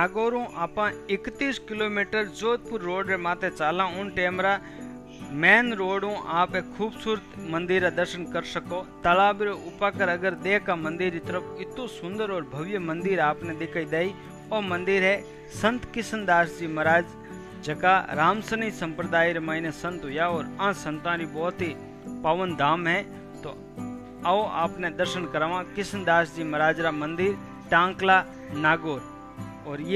नागौरों आपा 31 kilometre Jodhpur road रे माते चाला उन टेमरा मेन रोड आप एक खूबसूरत मंदिर दर्शन कर सको। तालाब रे ऊपर अगर देख मंदिर की तरफ़ इतो सुंदर और भव्य मंदिर आपने दिखाई दई और मंदिर है संत किशन दास जी महाराज, जका रामसनी संप्रदाय रे मायने संत हुआ और आ संतानी बहुत ही पावन धाम है। तो आओ आपने दर्शन करवा किशन दास जी महाराज रा मंदिर, टांकला, नागौर। और ये